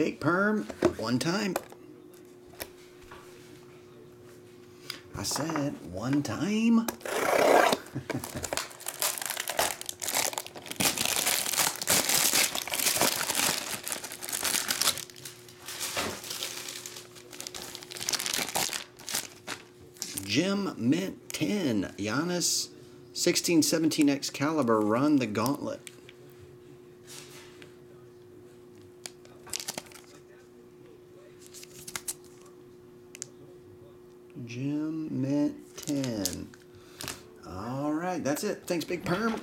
Big perm, one time. I said one time. Gem Mint 10. Giannis 1617 Excalibur Run the Gauntlet. Gem Mint 10. All right, that's it. Thanks, Big Perm.